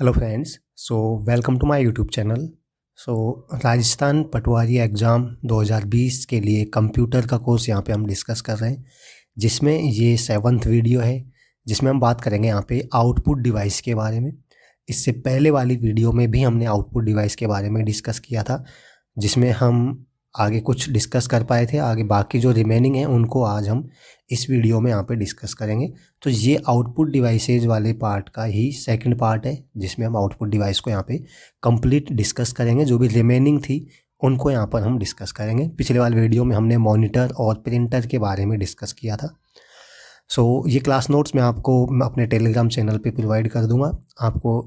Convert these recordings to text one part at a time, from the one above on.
Hello friends so welcome to my YouTube channel so Rajasthan patwari exam 2020 के लिए computer का course यहाँ पे हम डिस्कस कर रहे हैं, जिसमें ये सेवन्थ वीडियो है, जिसमें हम बात करेंगे यहाँ पे आउटपुट डिवाइस के बारे में। इससे पहले वाली वीडियो में भी हमने आउटपुट डिवाइस के बारे में डिस्कस किया था, जिसमें हम आगे कुछ डिस्कस कर पाए थे आगे बाकी जो रिमेनिंग है उनको आज हम इस वीडियो में यहाँ पे डिस्कस करेंगे। तो ये आउटपुट डिवाइसेज वाले पार्ट का ही सेकंड पार्ट है जिसमें हम आउटपुट डिवाइस को यहाँ पे कंप्लीट डिस्कस करेंगे। जो भी रिमेनिंग थी उनको यहाँ पर हम डिस्कस करेंगे। पिछले वाले वीडियो में हमने मॉनिटर और प्रिंटर के बारे में डिस्कस किया था। सो so, ये क्लास नोट्स मैं आपको अपने टेलीग्राम चैनल पे प्रोवाइड कर दूँगा। आपको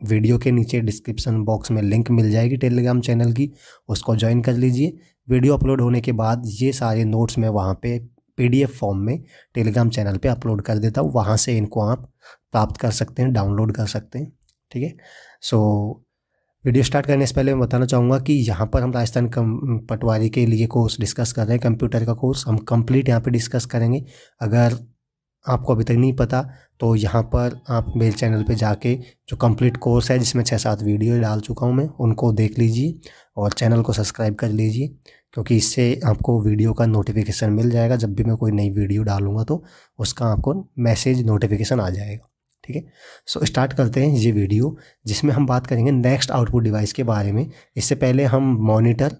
वीडियो के नीचे डिस्क्रिप्शन बॉक्स में लिंक मिल जाएगी टेलीग्राम चैनल की, उसको ज्वाइन कर लीजिए। वीडियो अपलोड होने के बाद ये सारे नोट्स मैं वहाँ पे पीडीएफ फॉर्म में टेलीग्राम चैनल पे अपलोड कर देता हूँ। वहाँ से इनको आप प्राप्त कर सकते हैं डाउनलोड कर सकते हैं, ठीक है? सो वीडियो स्टार्ट करने से पहले मैं बताना चाहूँगा कि यहाँ पर हम राजस्थान पटवारी के लिए कोर्स डिस्कस कर रहे हैं कंप्यूटर का कोर्स हम कंप्लीट यहाँ पे डिस्कस करेंगे। अगर आपको अभी तक नहीं पता तो यहाँ पर आप मेरे चैनल पे जाके जो कंप्लीट कोर्स है, जिसमें छः सात वीडियो डाल चुका हूँ मैं, उनको देख लीजिए और चैनल को सब्सक्राइब कर लीजिए, क्योंकि इससे आपको वीडियो का नोटिफिकेशन मिल जाएगा। जब भी मैं कोई नई वीडियो डालूँगा तो उसका आपको मैसेज नोटिफिकेशन आ जाएगा, ठीक है? सो, स्टार्ट करते हैं ये वीडियो, जिसमें हम बात करेंगे नेक्स्ट आउटपुट डिवाइस के बारे में। इससे पहले हम मॉनिटर,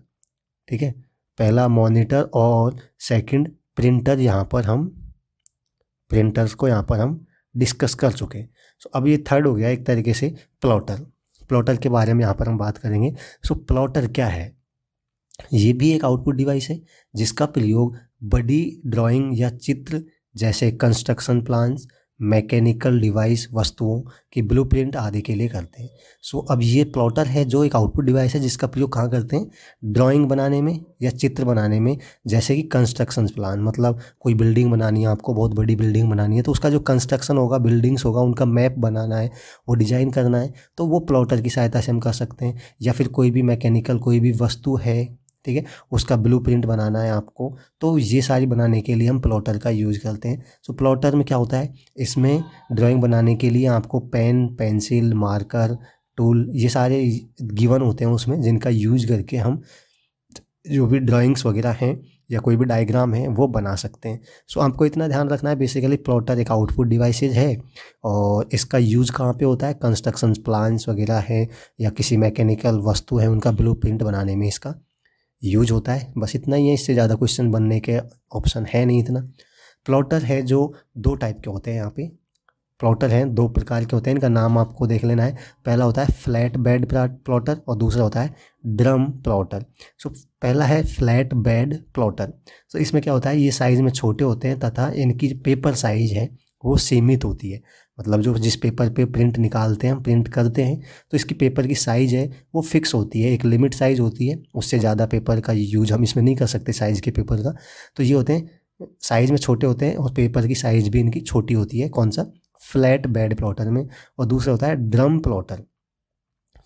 ठीक है? पहला मॉनिटर और सेकंड प्रिंटर यहाँ पर हम प्रिंटर्स को यहाँ पर हम डिस्कस कर चुके हैं। सो अब ये थर्ड हो गया एक तरीके से प्लॉटर प्लॉटर के बारे में यहाँ पर हम बात करेंगे। सो प्लॉटर क्या है? ये भी एक आउटपुट डिवाइस है, जिसका प्रयोग बड़ी ड्राइंग या चित्र जैसे कंस्ट्रक्शन प्लान्स मैकेनिकल डिवाइस वस्तुओं की ब्लूप्रिंट आदि के लिए करते हैं। सो, अब ये प्लॉटर है जो एक आउटपुट डिवाइस है जिसका प्रयोग कहाँ करते हैं? ड्राइंग बनाने में या चित्र बनाने में, जैसे कि कंस्ट्रक्शन प्लान। मतलब कोई बिल्डिंग बनानी है, आपको बहुत बड़ी बिल्डिंग बनानी है तो उसका जो कंस्ट्रक्शन होगा, बिल्डिंग्स होगा, उनका मैप बनाना है, वो डिज़ाइन करना है तो वो प्लॉटर की सहायता से हम कर सकते हैं। या फिर कोई भी मैकेनिकल, कोई भी वस्तु है ठीक है? उसका ब्लू प्रिंट बनाना है आपको। तो ये सारी बनाने के लिए हम प्लॉटर का यूज़ करते हैं। सो so, प्लॉटर में क्या होता है? इसमें ड्राइंग बनाने के लिए आपको पेन पेंसिल मार्कर टूल ये सारे गिवन होते हैं उसमें जिनका यूज़ करके हम जो भी ड्राइंग्स वगैरह हैं या कोई भी डायग्राम है वो बना सकते हैं। सो so, आपको इतना ध्यान रखना है बेसिकली प्लॉटर एक आउटपुट डिवाइसेज है और इसका यूज़ कहाँ पे होता है? कंस्ट्रक्शन प्लान्स वगैरह है या किसी मैकेनिकल वस्तु है उनका ब्लू प्रिंट बनाने में इसका। यूज़ होता है। बस इतना ही है, इससे ज़्यादा क्वेश्चन बनने के ऑप्शन है नहीं इतना। प्लॉटर है जो दो टाइप के होते हैं यहाँ पे। प्लॉटर हैं, दो प्रकार के होते हैं, इनका नाम आपको देख लेना है। पहला होता है फ्लैट बेड प्लॉटर और दूसरा होता है ड्रम प्लॉटर सो पहला है फ्लैट बेड प्लॉटर सो इसमें क्या होता है, ये साइज़ में छोटे होते हैं तथा इनकी पेपर साइज़ है, वो सीमित होती है। मतलब जो जिस पेपर पे प्रिंट निकालते हैं प्रिंट करते हैं तो इसकी पेपर की साइज़ है, वो फिक्स होती है, एक लिमिट साइज़ होती है, उससे ज़्यादा पेपर का यूज़ हम इसमें नहीं कर सकते साइज़ के पेपर का। तो ये होते हैं साइज़ में छोटे होते हैं और पेपर की साइज़ भी इनकी छोटी होती है, कौन सा? फ्लैट बेड प्लॉटर में। और दूसरा होता है ड्रम प्लॉटर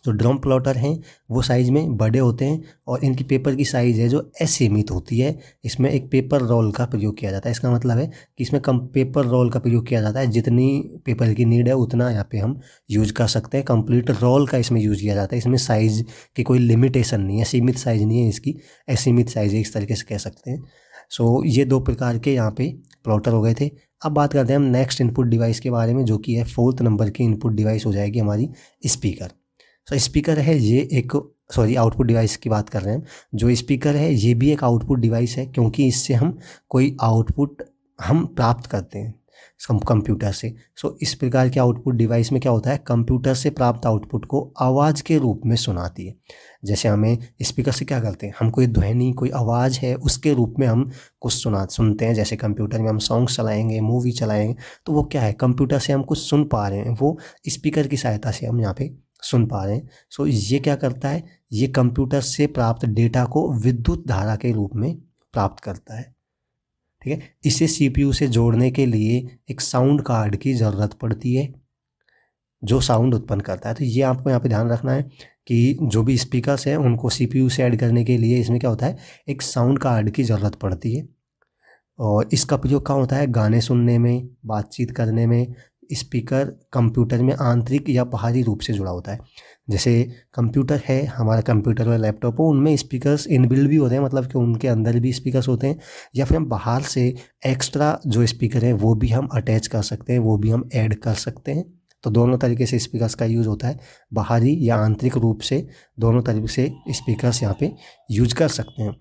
जो ड्रम प्लॉटर हैं, वो साइज़ में बड़े होते हैं और इनकी पेपर की साइज़ है जो असीमित होती है। इसमें एक पेपर रोल का प्रयोग किया जाता है। इसका मतलब है कि इसमें कम पेपर रोल का प्रयोग किया जाता है। जितनी पेपर की नीड है, उतना यहाँ पे हम यूज़ कर सकते हैं। कंप्लीट रोल का इसमें यूज़ किया जाता है। इसमें साइज़ की कोई लिमिटेशन नहीं है। सीमित साइज़ नहीं है इसकी। असीमित साइज़ है, इस तरीके से कह सकते हैं। सो ये दो प्रकार के यहाँ पे प्लॉटर हो गए थे। अब बात करते हैं हम नेक्स्ट इनपुट डिवाइस के बारे में, जो कि है फोर्थ नंबर की इनपुट डिवाइस हो जाएगी हमारी स्पीकर सो स्पीकर है ये एक सॉरी आउटपुट डिवाइस की बात कर रहे हैं जो स्पीकर है ये भी एक आउटपुट डिवाइस है क्योंकि इससे हम कोई आउटपुट हम प्राप्त करते हैं कंप्यूटर से सो। So, इस प्रकार के आउटपुट डिवाइस में क्या होता है? कंप्यूटर से प्राप्त आउटपुट को आवाज़ के रूप में सुनाती है। जैसे हमें स्पीकर से क्या करते हैं? हम कोई ध्वनि कोई आवाज़ है उसके रूप में हम कुछ सुना सुनते हैं। जैसे कंप्यूटर में हम सॉन्ग्स चलाएँगे मूवी चलाएँगे तो वो क्या है? कंप्यूटर से हम कुछ सुन पा रहे हैं। वो स्पीकर की सहायता से हम यहाँ पे सुन पा रहे हैं। सो ये क्या करता है? ये कंप्यूटर से प्राप्त डेटा को विद्युत धारा के रूप में प्राप्त करता है। ठीक है? इसे सीपीयू से जोड़ने के लिए एक साउंड कार्ड की ज़रूरत पड़ती है, जो साउंड उत्पन्न करता है। तो ये आपको यहाँ पे ध्यान रखना है कि जो भी स्पीकर्स हैं, उनको सीपीयू से ऐड करने के लिए इसमें क्या होता है? एक साउंड कार्ड की ज़रूरत पड़ती है। और इसका प्रयोग कहाँ होता है? गाने सुनने में, बातचीत करने में स्पीकर कंप्यूटर में आंतरिक या बाहरी रूप से जुड़ा होता है। जैसे कंप्यूटर है, हमारा कंप्यूटर और लैपटॉप हो, उनमें स्पीकर्स इनबिल्ड भी होते हैं मतलब कि उनके अंदर भी स्पीकर्स होते हैं, या फिर हम बाहर से एक्स्ट्रा जो स्पीकर है, वो भी हम अटैच कर सकते हैं, वो भी हम ऐड कर सकते हैं। तो दोनों तरीके से स्पीकर्स का यूज़ होता है, बाहरी या आंतरिक रूप से, दोनों तरीके से स्पीकर्स यहाँ पे यूज़ कर सकते हैं।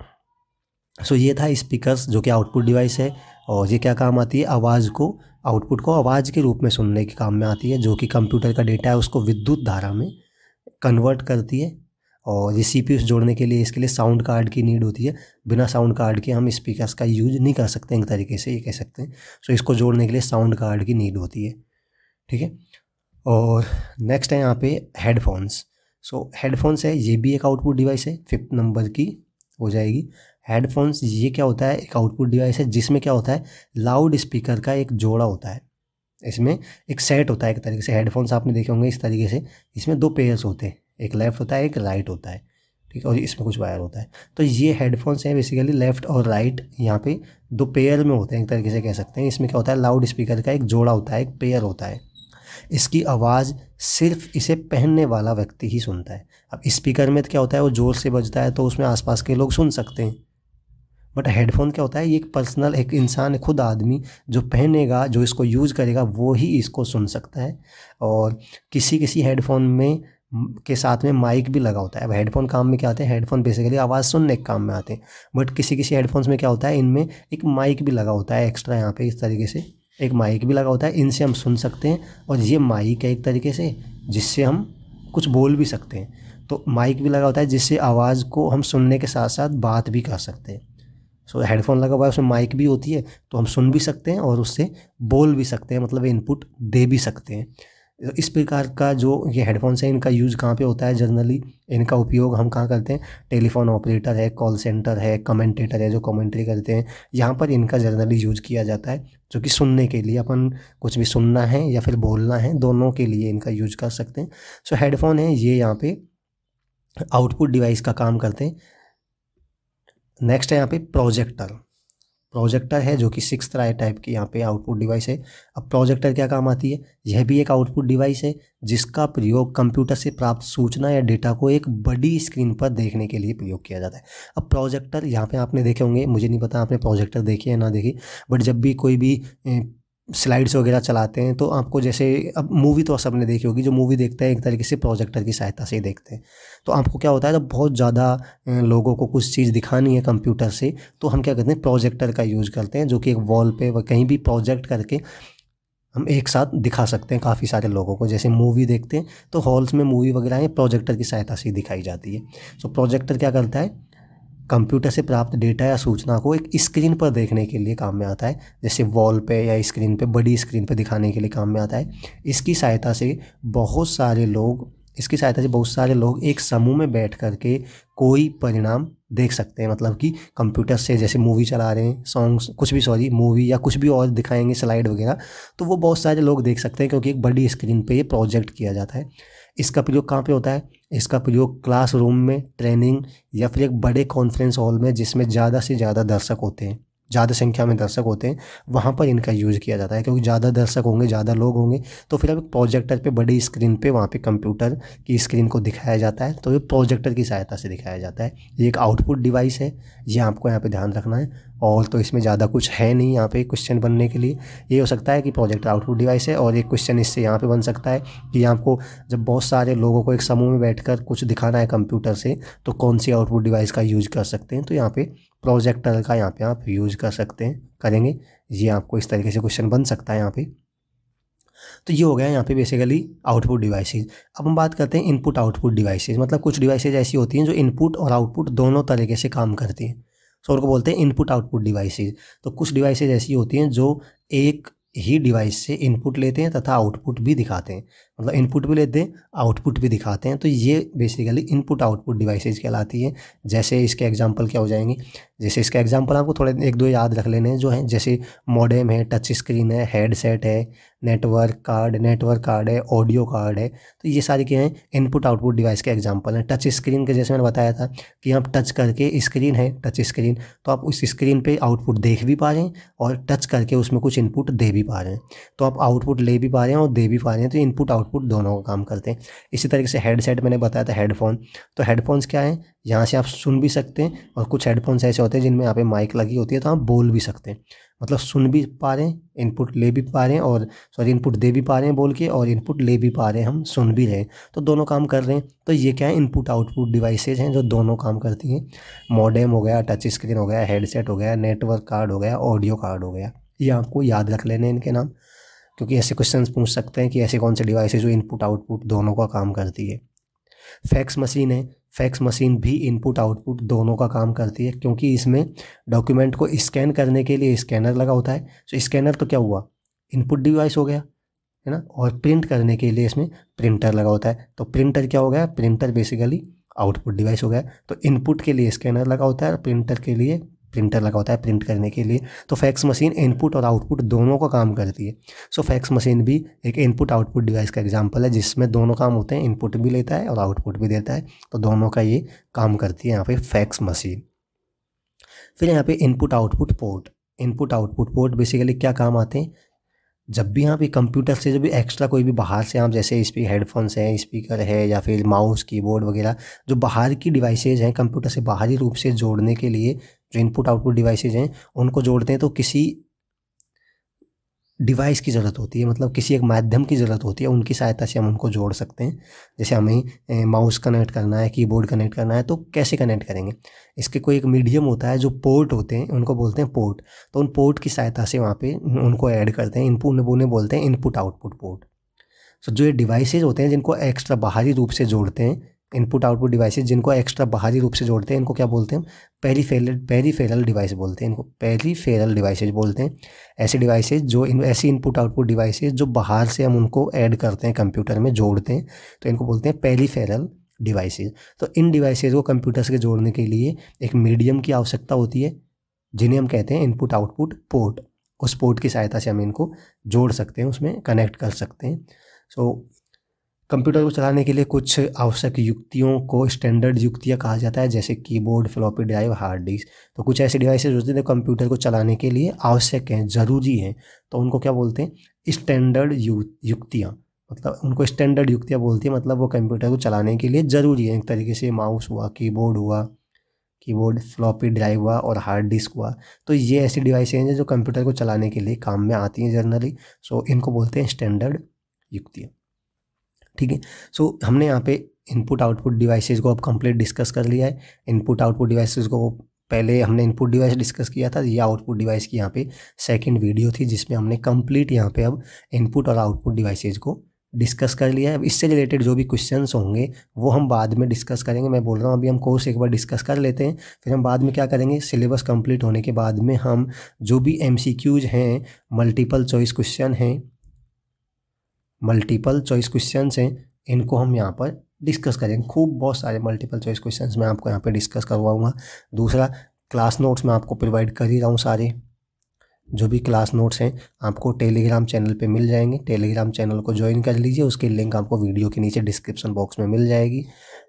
सो ये था स्पीकर्स जो कि आउटपुट डिवाइस है, और ये क्या काम आती है? आवाज़ को आउटपुट को आवाज़ के रूप में सुनने के काम में आती है, जो कि कंप्यूटर का डेटा है, उसको विद्युत धारा में कन्वर्ट करती है और ये सी पी जोड़ने के लिए इसके लिए साउंड कार्ड की नीड होती है। बिना साउंड कार्ड के हम स्पीकर्स का यूज़ नहीं कर सकते, एक तरीके से ये कह सकते हैं। सो इसको जोड़ने के लिए साउंड कार्ड की नीड होती है, ठीक है? और नेक्स्ट है यहाँ पे हेडफोन्स। सो हेडफोन्स है, ये भी एक आउटपुट डिवाइस है, फिफ्थ नंबर की हो जाएगी। हेडफोन्स, ये क्या होता है? एक आउटपुट डिवाइस है, जिसमें क्या होता है? लाउड स्पीकर का एक जोड़ा होता है। इसमें एक सेट होता है, एक तरीके से। हेडफोन्स आपने देखे होंगे इस तरीके से। इसमें दो पेयर्स होते हैं। एक लेफ़्ट होता है, एक राइट होता है। ठीक है, और इसमें कुछ वायर होता है। तो ये हेडफोन्स हैं बेसिकली लेफ़्ट और राइट। यहाँ पे दो पेयर में होते हैं, एक तरीके से कह सकते हैं। इसमें क्या होता है? लाउड स्पीकर का एक जोड़ा होता है, एक पेयर होता है। इसकी आवाज़ सिर्फ़ इसे पहनने वाला व्यक्ति ही सुनता है। अब स्पीकर में तो क्या होता है? वो ज़ोर से बजता है तो उसमें आसपास के लोग सुन सकते हैं। बट हेडफोन क्या होता है? ये एक पर्सनल एक इंसान खुद आदमी जो पहनेगा, जो इसको यूज़ करेगा, वो ही इसको सुन सकता है। और किसी किसी हेडफोन में, के साथ में माइक भी लगा होता है। अब हेडफोन काम में क्या आते हैं? हेडफोन बेसिकली आवाज़ सुनने के काम में आते हैं। बट किसी किसी हेडफोन्स में क्या होता है? इनमें एक माइक भी लगा होता है एक्स्ट्रा यहाँ पे इस तरीके से। एक माइक भी लगा होता है, इनसे हम सुन सकते हैं। और ये माइक है एक तरीके से, जिससे हम कुछ बोल भी सकते हैं। तो माइक भी लगा होता है, जिससे आवाज़ को हम सुनने के साथ साथ बात भी कर सकते हैं। सो हेडफोन लगा हुआ है, उसमें माइक भी होती है तो हम सुन भी सकते हैं और उससे बोल भी सकते हैं मतलब इनपुट दे भी सकते हैं। इस प्रकार का जो ये हेडफोन्स है, इनका यूज़ कहाँ पे होता है जनरली इनका उपयोग हम कहाँ करते हैं? टेलीफोन ऑपरेटर है कॉल सेंटर है कमेंटेटर है, जो कमेंट्री करते हैं, यहाँ पर इनका जनरली यूज़ किया जाता है, जो कि सुनने के लिए, अपन कुछ भी सुनना है या फिर बोलना है, दोनों के लिए इनका यूज़ कर सकते हैं। सो हेडफोन है, ये यहाँ पे आउटपुट डिवाइस का काम करते हैं। नेक्स्ट है यहाँ पे प्रोजेक्टर प्रोजेक्टर है जो कि सिक्स राय टाइप की यहाँ पे आउटपुट डिवाइस है। अब प्रोजेक्टर क्या काम आती है? यह भी एक आउटपुट डिवाइस है, जिसका प्रयोग कंप्यूटर से प्राप्त सूचना या डेटा को एक बड़ी स्क्रीन पर देखने के लिए प्रयोग किया जाता है। अब प्रोजेक्टर यहाँ पे आपने देखे होंगे, मुझे नहीं पता आपने प्रोजेक्टर देखे या ना देखे बट जब भी कोई भी स्लाइड्स वगैरह चलाते हैं तो आपको जैसे अब मूवी तो सबने देखी होगी, जो मूवी देखते हैं एक तरीके से प्रोजेक्टर की सहायता से ही देखते हैं। तो आपको क्या होता है, जब बहुत ज़्यादा लोगों को कुछ चीज़ दिखानी है कंप्यूटर से तो हम क्या करते हैं, प्रोजेक्टर का यूज़ करते हैं, जो कि एक वॉल पे व कहीं भी प्रोजेक्ट करके हम एक साथ दिखा सकते हैं काफ़ी सारे लोगों को। जैसे मूवी देखते हैं तो हॉल्स में मूवी वगैरह प्रोजेक्टर की सहायता से ही दिखाई जाती है। सो प्रोजेक्टर क्या करता है कंप्यूटर से प्राप्त डेटा या सूचना को एक स्क्रीन पर देखने के लिए काम में आता है। जैसे वॉल पे या स्क्रीन पे, बड़ी स्क्रीन पे दिखाने के लिए काम में आता है। इसकी सहायता से बहुत सारे लोग, इसकी सहायता से बहुत सारे लोग एक समूह में बैठ कर के कोई परिणाम देख सकते हैं। मतलब कि कंप्यूटर से जैसे मूवी चला रहे हैं, सॉन्ग्स, कुछ भी, सॉरी, मूवी या कुछ भी और दिखाएँगे, स्लाइड वगैरह तो वो बहुत सारे लोग देख सकते हैं क्योंकि एक बड़ी स्क्रीन पे ये प्रोजेक्ट किया जाता है। इसका प्रयोग कहाँ पे होता है? इसका प्रयोग क्लासरूम में, ट्रेनिंग या फिर एक बड़े कॉन्फ्रेंस हॉल में, जिसमें ज़्यादा से ज़्यादा दर्शक होते हैं। ज़्यादा संख्या में दर्शक होते हैं, वहाँ पर इनका यूज़ किया जाता है, क्योंकि ज़्यादा दर्शक होंगे, ज़्यादा लोग होंगे तो फिर अब प्रोजेक्टर पे बड़ी स्क्रीन पे वहाँ पे कंप्यूटर की स्क्रीन को दिखाया जाता है तो ये प्रोजेक्टर की सहायता से दिखाया जाता है। ये एक आउटपुट डिवाइस है, ये आपको यहाँ पर ध्यान रखना है, और तो इसमें ज़्यादा कुछ है नहीं यहाँ पे क्वेश्चन बनने के लिए। ये हो सकता है कि प्रोजेक्टर आउटपुट डिवाइस है, और एक क्वेश्चन इससे यहाँ पे बन सकता है कि आपको जब बहुत सारे लोगों को एक समूह में बैठकर कुछ दिखाना है कंप्यूटर से तो कौन सी आउटपुट डिवाइस का यूज़ कर सकते हैं तो यहाँ पे प्रोजेक्टर का यहाँ पे आप यूज़ कर सकते हैं, करेंगे। ये आपको इस तरीके से क्वेश्चन बन सकता है यहाँ पे। तो ये हो गया यहाँ पे बेसिकली आउटपुट डिवाइसेज अब हम बात करते हैं इनपुट आउटपुट डिवाइसेज मतलब कुछ डिवाइसेज ऐसी होती हैं जो इनपुट और आउटपुट दोनों तरीके से काम करती हैं। सो उनको बोलते हैं इनपुट आउटपुट डिवाइसेज तो कुछ डिवाइसेज ऐसी होती हैं जो एक ही डिवाइस से इनपुट लेते हैं तथा आउटपुट भी दिखाते हैं। मतलब इनपुट भी लेते हैं आउटपुट भी दिखाते हैं। तो ये बेसिकली इनपुट आउटपुट डिवाइसेज कहलाती है। जैसे इसके एग्जांपल क्या हो जाएँगे? जैसे इसका एग्जांपल आपको थोड़े एक दो याद रख लेने हैं जो है। जैसे मॉडेम है टच स्क्रीन है हेडसेट है नेटवर्क कार्ड नेटवर्क कार्ड है ऑडियो कार्ड है। तो ये सारे क्या हैं? इनपुट आउटपुट डिवाइस के एग्ज़ाम्पल हैं। टच स्क्रीन के जैसे मैंने बताया था कि आप टच करके स्क्रीन है टच स्क्रीन तो आप उस स्क्रीन पे आउटपुट देख भी पा रहे हैं और टच करके उसमें कुछ इनपुट दे भी पा रहे हैं। तो आप आउटपुट ले भी पा रहे हैं और दे भी पा रहे हैं। तो इनपुट आउटपुट दोनों का काम करते हैं। इसी तरीके से हेडसेट मैंने बताया था हेडफोन तो हेडफोन्स क्या है? यहाँ से आप सुन भी सकते हैं और कुछ हेडफोन्स ऐसे होते हैं जिनमें यहाँ पे माइक लगी होती है तो आप बोल भी सकते हैं। मतलब सुन भी पा रहे हैं इनपुट ले भी पा रहे हैं और सॉरी इनपुट दे भी पा रहे हैं बोल के और इनपुट ले भी पा रहे हैं, हम सुन भी रहे हैं। तो दोनों काम कर रहे हैं। तो ये क्या है? इनपुट आउटपुट डिवाइसेज हैं जो दोनों काम करती हैं। मॉडेम हो गया टच स्क्रीन हो गया हेडसेट हो गया नेटवर्क कार्ड हो गया ऑडियो कार्ड हो गया। ये आपको याद रख लेने इनके नाम। क्योंकि ऐसे क्वेश्चन पूछ सकते हैं कि ऐसे कौन से डिवाइस है जो इनपुट आउटपुट दोनों का काम करती है। फैक्स मशीन है फैक्स मशीन भी इनपुट आउटपुट दोनों का काम करती है क्योंकि इसमें डॉक्यूमेंट को स्कैन करने के लिए स्कैनर लगा होता है। तो स्कैनर तो क्या हुआ? इनपुट डिवाइस हो गया, है ना? और प्रिंट करने के लिए इसमें प्रिंटर लगा होता है। तो प्रिंटर क्या हो गया? प्रिंटर बेसिकली आउटपुट डिवाइस हो गया। तो इनपुट के लिए स्कैनर लगा होता है और प्रिंटर के लिए प्रिंटर लगा होता है प्रिंट करने के लिए तो फैक्स मशीन इनपुट और आउटपुट दोनों का काम करती है। सो फैक्स मशीन भी एक इनपुट आउटपुट डिवाइस का एग्जांपल है, जिसमें दोनों काम होते हैं, इनपुट भी लेता है और आउटपुट भी देता है तो दोनों का ये काम करती है यहाँ पे फैक्स मशीन। फिर यहाँ पे input output port. Input output port basically क्या काम आते हैं? जब भी यहाँ पे कंप्यूटर से जब भी एक्स्ट्रा कोई भी बाहर से, आप जैसे इस हेडफोन्स हैं, स्पीकर है या फिर माउस, कीबोर्ड वगैरह, जो बाहर की डिवाइसेज हैं कंप्यूटर से बाहरी रूप से जोड़ने के लिए जो इनपुट आउटपुट डिवाइसेज हैं, उनको जोड़ते हैं तो किसी डिवाइस की ज़रूरत होती है मतलब किसी एक माध्यम की ज़रूरत होती है, उनकी सहायता से हम उनको जोड़ सकते हैं। जैसे हमें माउस कनेक्ट करना है कीबोर्ड कनेक्ट करना है तो कैसे कनेक्ट करेंगे? इसके कोई एक मीडियम होता है जो पोर्ट होते हैं, उनको बोलते हैं पोर्ट तो उन पोर्ट की सहायता से वहाँ पे उनको ऐड करते हैं, इनपुट उन्हें बोलते हैं इनपुट आउटपुट पोर्ट सो जो ये डिवाइसेज होते हैं, जिनको एक्स्ट्रा बाहरी रूप से जोड़ते हैं इनपुट आउटपुट डिवाइसेज जिनको एक्स्ट्रा बाहरी रूप से जोड़ते हैं इनको क्या बोलते हैं? पहली फेरल पहली फेरल डिवाइस बोलते हैं इनको। पहली फेरल डिवाइसेज बोलते हैं। ऐसे डिवाइसेज जो इन ऐसी इनपुट आउटपुट डिवाइसेज जो बाहर से हम उनको ऐड करते हैं कंप्यूटर में जोड़ते हैं तो इनको बोलते हैं पहली फेरल डिवाइसेज तो इन डिवाइसेज को कंप्यूटर से जोड़ने के लिए एक मीडियम की आवश्यकता होती है जिन्हें हम कहते हैं इनपुट आउटपुट पोर्ट उस पोर्ट की सहायता से हम इनको जोड़ सकते हैं उसमें कनेक्ट कर सकते हैं। सो so, कंप्यूटर को चलाने के लिए कुछ आवश्यक युक्तियों को स्टैंडर्ड युक्तियाँ कहा जाता है, जैसे keyboard floppy drive hard disk तो कुछ ऐसे डिवाइसेज होते हैं जो कंप्यूटर को चलाने के लिए आवश्यक हैं, ज़रूरी हैं। तो उनको क्या बोलते हैं? स्टैंडर्ड युक्तियाँ। मतलब उनको स्टैंडर्ड युक्तियाँ बोलती हैं मतलब वो कंप्यूटर को चलाने के लिए ज़रूरी है। एक तरीके से माउस हुआ कीबोर्ड हुआ कीबोर्ड फ्लॉपी ड्राइव हुआ और हार्ड डिस्क हुआ। तो ये ऐसी डिवाइसें हैं जो कंप्यूटर को चलाने के लिए काम में आती हैं जनरली सो इनको बोलते हैं स्टैंडर्ड युक्तियाँ। ठीक है? सो हमने यहाँ पे इनपुट आउटपुट डिवाइसेस को अब कंप्लीट डिस्कस कर लिया है। इनपुट आउटपुट डिवाइसेस को पहले हमने इनपुट डिवाइस डिस्कस किया था, ये आउटपुट डिवाइस की यहाँ पे सेकंड वीडियो थी, जिसमें हमने कंप्लीट यहाँ पे अब इनपुट और आउटपुट डिवाइसेज को डिस्कस कर लिया है। अब इससे रिलेटेड जो भी क्वेश्चंस होंगे, वो हम बाद में डिस्कस करेंगे। मैं बोल रहा हूँ, अभी हम कोर्स एक बार डिस्कस कर लेते हैं, फिर हम बाद में क्या करेंगे? सिलेबस कंप्लीट होने के बाद में हम जो भी एम हैं मल्टीपल चॉइस क्वेश्चन हैं मल्टीपल चॉइस क्वेश्चंस हैं, इनको हम यहाँ पर डिस्कस करेंगे। खूब बहुत सारे मल्टीपल चॉइस क्वेश्चंस मैं आपको यहाँ पर डिस्कस करवाऊँगा। दूसरा क्लास नोट्स मैं आपको प्रोवाइड कर ही रहा हूँ सारे। जो भी क्लास नोट्स हैं, आपको टेलीग्राम चैनल पे मिल जाएँगे। टेलीग्राम चैनल को ज्वाइन कर लीजिए, उसकी लिंक आपको वीडियो के नीचे डिस्क्रिप्शन बॉक्स में मिल जाएगी।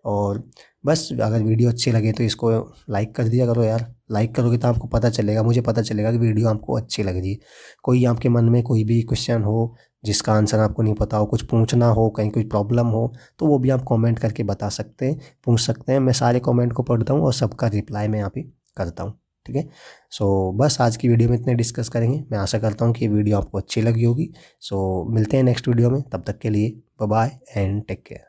और बस, अगर वीडियो अच्छी लगे तो इसको लाइक कर दिया करो यार। लाइक करोगे तो आपको पता चलेगा, मुझे पता चलेगा कि वीडियो आपको अच्छी लग रही है। कोई आपके मन में कोई भी क्वेश्चन हो जिसका आंसर आपको नहीं पता हो, कुछ पूछना हो, कहीं कोई प्रॉब्लम हो तो वो भी आप कमेंट करके बता सकते हैं, पूछ सकते हैं। मैं सारे कमेंट को पढ़ता हूँ और सबका रिप्लाई मैं यहाँ पे करता हूँ, ठीक है? सो, बस आज की वीडियो में इतने डिस्कस करेंगे। मैं आशा करता हूँ कि ये वीडियो आपको अच्छी लगी होगी। सो, मिलते हैं नेक्स्ट वीडियो में, तब तक के लिए बाय एंड टेक केयर